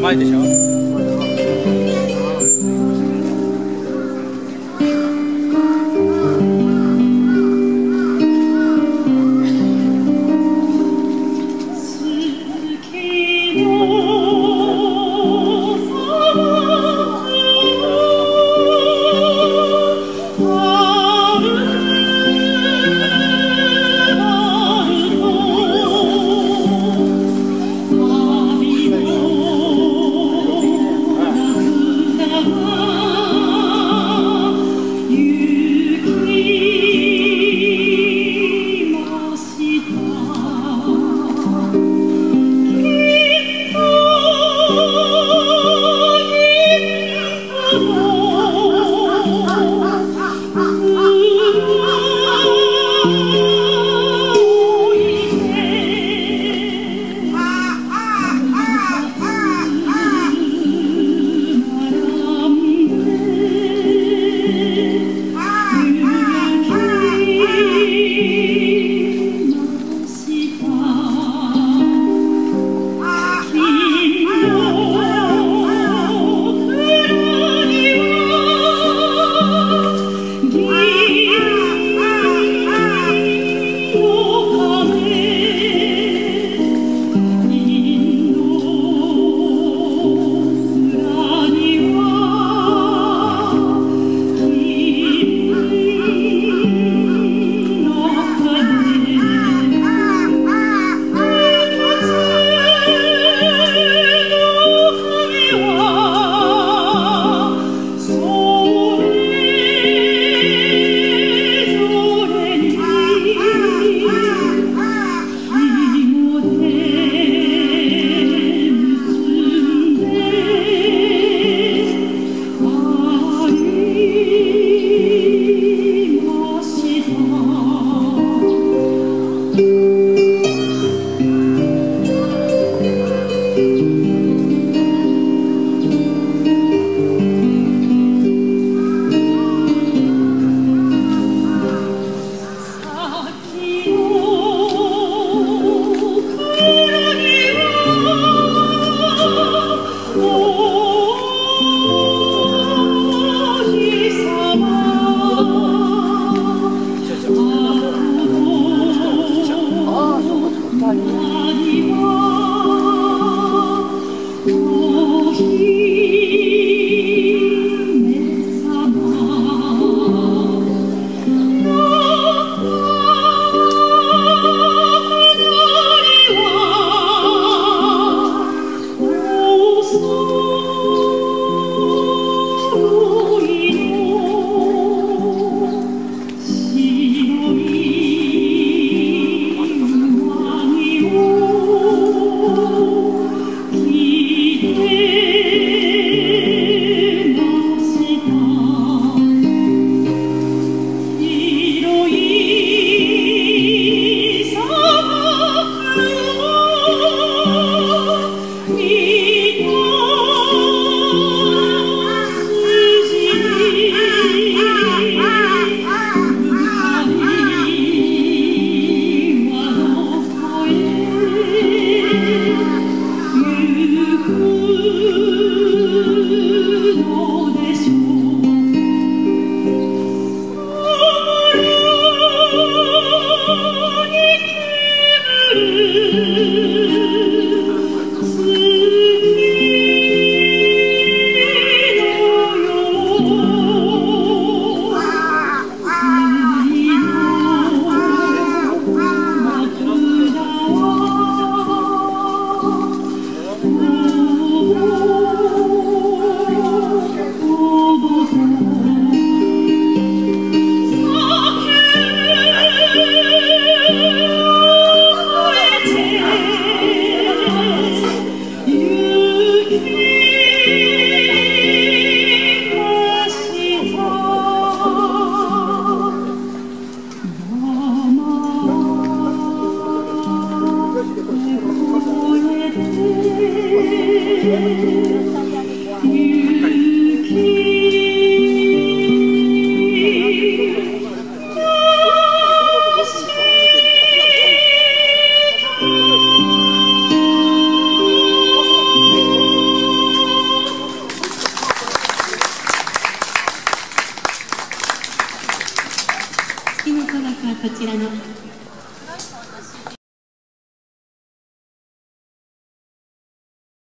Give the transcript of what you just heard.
前でしょ？こちらの